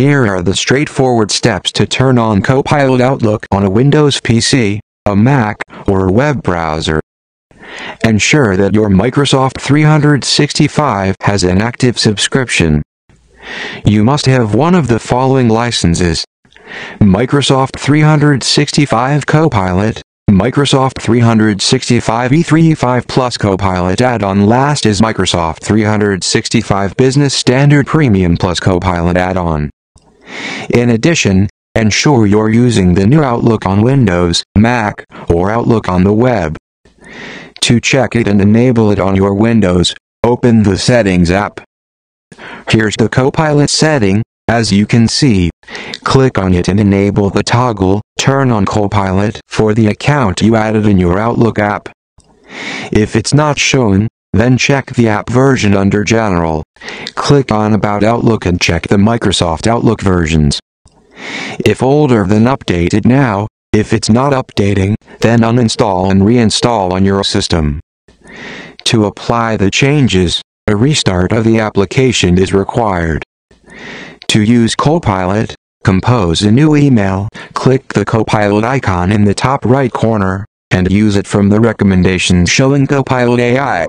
Here are the straightforward steps to turn on Copilot Outlook on a Windows PC, a Mac, or a web browser. Ensure that your Microsoft 365 has an active subscription. You must have one of the following licenses. Microsoft 365 Copilot, Microsoft 365 E3 Plus Copilot add-on last is Microsoft 365 Business Standard Premium Plus Copilot add-on. In addition, ensure you're using the new Outlook on Windows, Mac, or Outlook on the web. To check it and enable it on your Windows, open the Settings app. Here's the Copilot setting, as you can see. Click on it and enable the toggle, Turn on Copilot for the account you added in your Outlook app. If it's not shown, then check the app version under General. Click on About Outlook and check the Microsoft Outlook versions. If older then update it now, if it's not updating, then uninstall and reinstall on your system. To apply the changes, a restart of the application is required. To use Copilot, compose a new email, click the Copilot icon in the top right corner, and use it from the recommendations showing Copilot AI.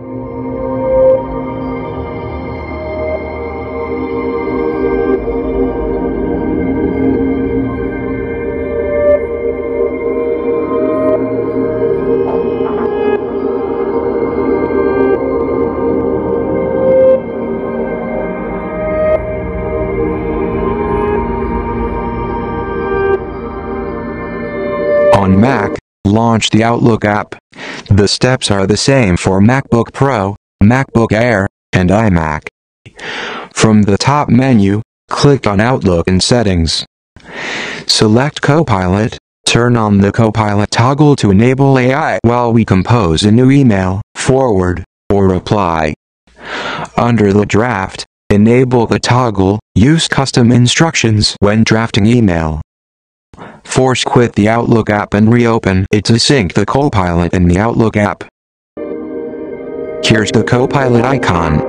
Mac, launch the Outlook app. The steps are the same for MacBook Pro, MacBook Air, and iMac. From the top menu, click on Outlook and Settings. Select Copilot, turn on the Copilot toggle to enable AI while we compose a new email, forward, or reply. Under the draft, enable the toggle, use custom instructions when drafting email. Force quit the Outlook app and reopen it to sync the Copilot in the Outlook app. Here's the Copilot icon.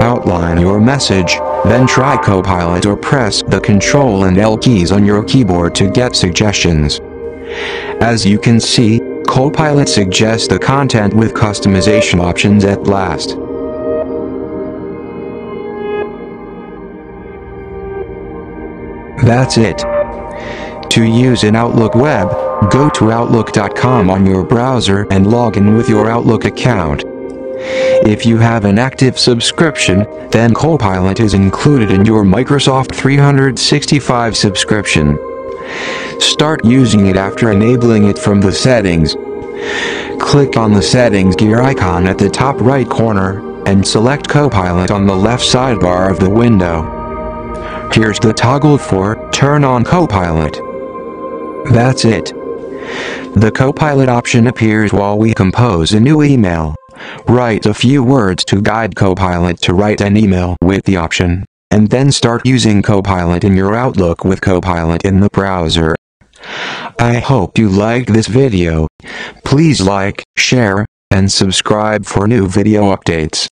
Outline your message, then try Copilot or press the Ctrl and L keys on your keyboard to get suggestions. As you can see, Copilot suggests the content with customization options at last. That's it. To use an Outlook web, go to Outlook.com on your browser and log in with your Outlook account. If you have an active subscription, then Copilot is included in your Microsoft 365 subscription. Start using it after enabling it from the settings. Click on the settings gear icon at the top right corner, and select Copilot on the left sidebar of the window. Here's the toggle for Turn on Copilot. That's it. The Copilot option appears while we compose a new email. Write a few words to guide Copilot to write an email with the option, and then start using Copilot in your Outlook with Copilot in the browser. I hope you liked this video. Please like, share, and subscribe for new video updates.